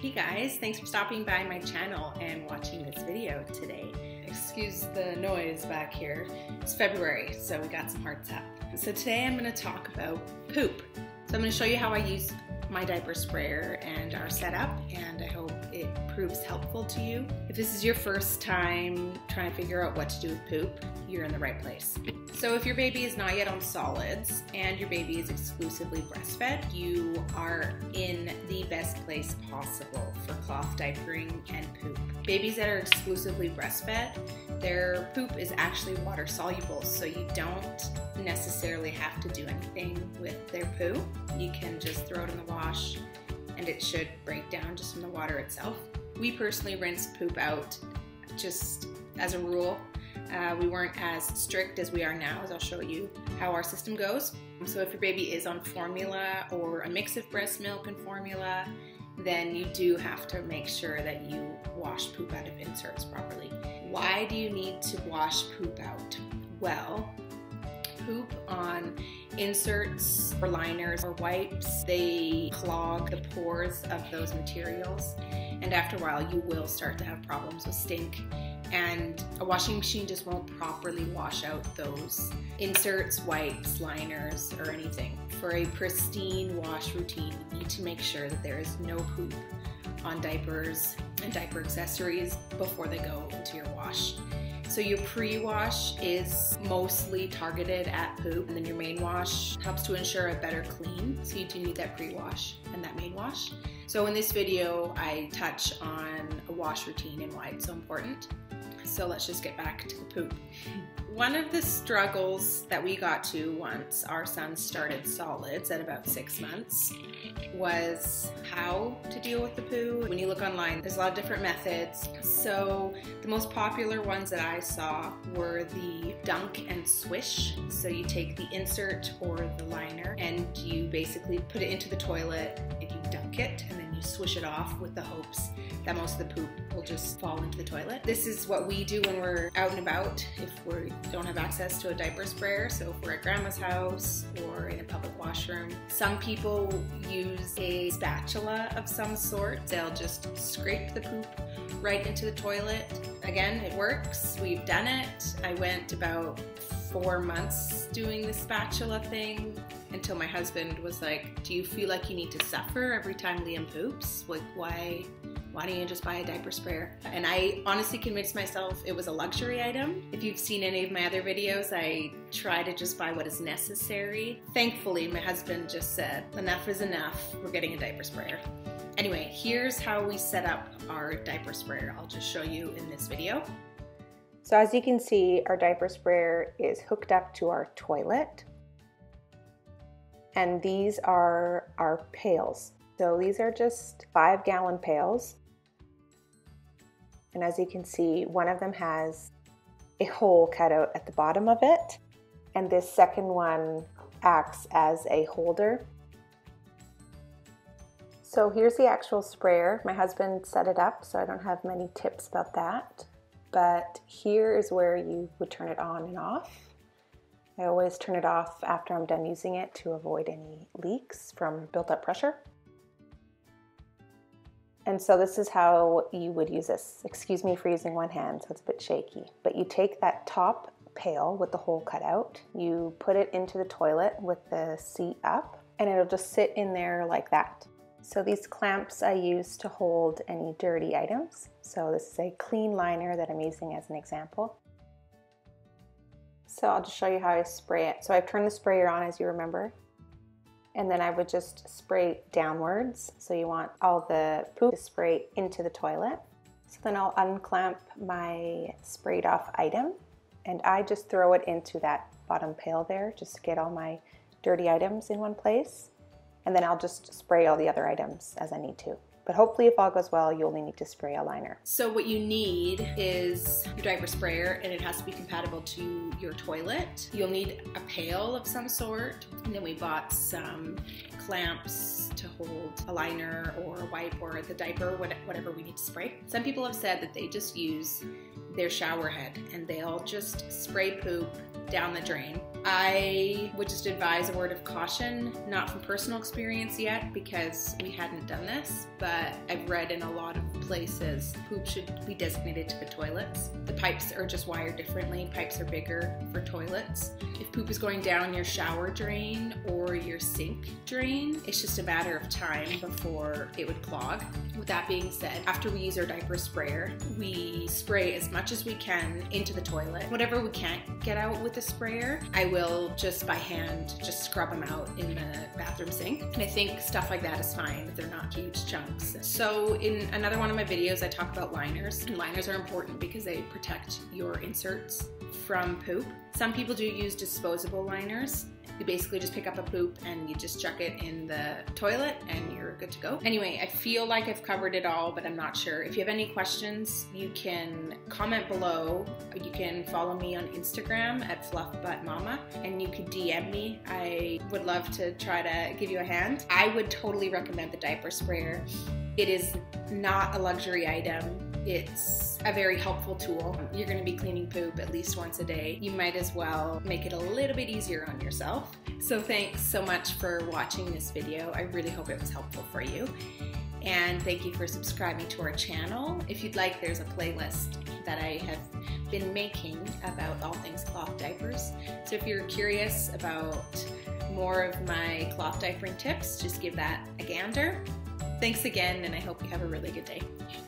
Hey guys, thanks for stopping by my channel and watching this video today. Excuse the noise back here. It's February, so we got some hearts up. So today I'm gonna talk about poop. So I'm gonna show you how I use my diaper sprayer and our setup and I hope it proves helpful to you. If this is your first time trying to figure out what to do with poop, you're in the right place. So if your baby is not yet on solids and your baby is exclusively breastfed, you are in the best place possible for cloth diapering and poop. Babies that are exclusively breastfed, their poop is actually water soluble, so you don't necessarily have to do anything with their poo. You can just throw it in the wash and it should break down just from the water itself. We personally rinse poop out just as a rule. Uh, we weren't as strict as we are now, as I'll show you how our system goes. So if your baby is on formula or a mix of breast milk and formula, then you do have to make sure that you wash poop out of inserts properly. Why do you need to wash poop out? Well, poop on inserts or liners or wipes, they clog the pores of those materials. And after a while, you will start to have problems with stink. And a washing machine just won't properly wash out those inserts, wipes, liners, or anything. For a pristine wash routine, you need to make sure that there is no poop on diapers and diaper accessories before they go into your wash. So your pre-wash is mostly targeted at poop and then your main wash helps to ensure a better clean. So you do need that pre-wash and that main wash. So in this video, I touch on a wash routine and why it's so important. So let's just get back to the poop. One of the struggles that we got to once our son started solids at about six months was how to deal with the poo. When you look online, there's a lot of different methods. So the most popular ones that I saw were the dunk and swish. So you take the insert or the liner and you basically put it into the toilet and you dunk it and then you swish it off with the hopes that most of the poop will just fall into the toilet. This is what we do when we're out and about if we don't have access to a diaper sprayer. So if we're at grandma's house or in a public washroom. Some people use a spatula of some sort. They'll just scrape the poop right into the toilet. Again, it works. We've done it. I went about four months doing the spatula thing until my husband was like, Do you feel like you need to suffer every time Liam poops? Like, why? why don't you just buy a diaper sprayer? And I honestly convinced myself it was a luxury item. If you've seen any of my other videos, I try to just buy what is necessary. Thankfully, my husband just said, enough is enough, we're getting a diaper sprayer. Anyway, here's how we set up our diaper sprayer. I'll just show you in this video. So as you can see, our diaper sprayer is hooked up to our toilet. And these are our pails. So these are just five gallon pails. And as you can see, one of them has a hole cut out at the bottom of it. And this second one acts as a holder. So here's the actual sprayer. My husband set it up, so I don't have many tips about that. But here is where you would turn it on and off. I always turn it off after I'm done using it to avoid any leaks from built up pressure. And so this is how you would use this. Excuse me for using one hand, so it's a bit shaky. But you take that top pail with the hole cut out, you put it into the toilet with the seat up, and it'll just sit in there like that. So these clamps I use to hold any dirty items. So this is a clean liner that I'm using as an example. So I'll just show you how I spray it. So I've turned the sprayer on as you remember and then I would just spray downwards. So you want all the poop to spray into the toilet. So then I'll unclamp my sprayed off item and I just throw it into that bottom pail there just to get all my dirty items in one place. And then I'll just spray all the other items as I need to. But hopefully if all goes well, you only need to spray a liner. So what you need is your diaper sprayer and it has to be compatible to your toilet. You'll need a pail of some sort. And then we bought some clamps to hold a liner or a wipe or the diaper, whatever we need to spray. Some people have said that they just use their shower head and they'll just spray poop down the drain I would just advise a word of caution, not from personal experience yet because we hadn't done this, but I've read in a lot of places poop should be designated to the toilets. The pipes are just wired differently, pipes are bigger for toilets. If poop is going down your shower drain or your sink drain, it's just a matter of time before it would clog. With that being said, after we use our diaper sprayer, we spray as much as we can into the toilet. Whatever we can't get out with the sprayer, I will just by hand just scrub them out in the bathroom sink. And I think stuff like that is fine they're not huge chunks. So in another one of my videos, I talk about liners. And liners are important because they protect your inserts from poop. Some people do use disposable liners. You basically just pick up a poop and you just chuck it in the toilet and you're good to go. Anyway, I feel like I've covered it all, but I'm not sure. If you have any questions, you can comment below. You can follow me on Instagram at fluffbuttmama and you can DM me. I would love to try to give you a hand. I would totally recommend the diaper sprayer. It is not a luxury item a very helpful tool. You're going to be cleaning poop at least once a day. You might as well make it a little bit easier on yourself. So thanks so much for watching this video. I really hope it was helpful for you. And thank you for subscribing to our channel. If you'd like, there's a playlist that I have been making about all things cloth diapers. So if you're curious about more of my cloth diapering tips, just give that a gander. Thanks again, and I hope you have a really good day.